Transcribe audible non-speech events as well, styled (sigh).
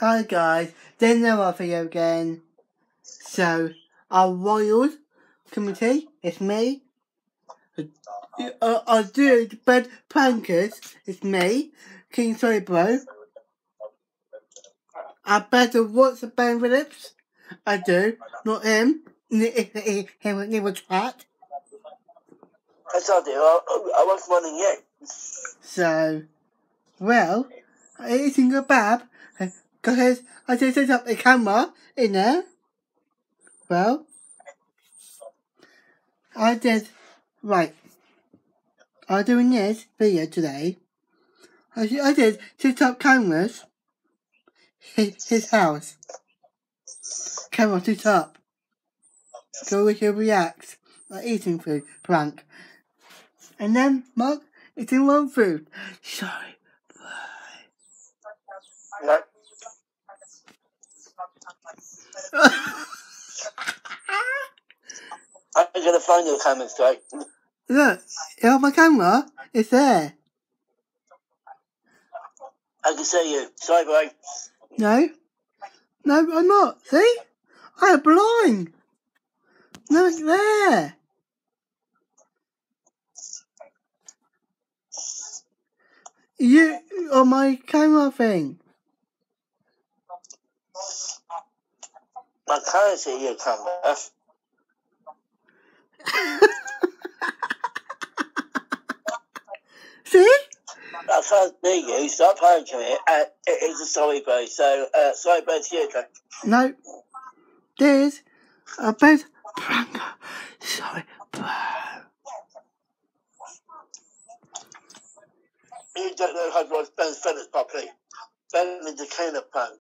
Hi guys, another video again. So, our wild committee, it's me. Uh, I do the bed prankers, it's me. King Sorry Bro. I better watch the Ben Phillips. I do, not him. (laughs) Him never chat. Yes, I do. I, I was running you. So, well, it's in the bab. Because I just set up a camera in there. Well, I did, right. I'm doing this video today. I, I did set up cameras. His, his house. Camera set up. So we can react. Like eating food. Prank. And then, Mark, eating in one food. Sorry. No. I'm going to find your camera right? Look, on my camera, it's there. I can see you. Sorry, bro. No. No, I'm not. See? I'm blind. No, it's there. You on my camera thing. My can't see your camera. (laughs) See? I can't see you. Stop punching it. Uh, it is a sorry, bro. So, uh, sorry, bro, to you, okay? No. There's a bed pranker. Sorry, bro. You don't know how to watch Ben's Phillips properly. Ben is the king of punk.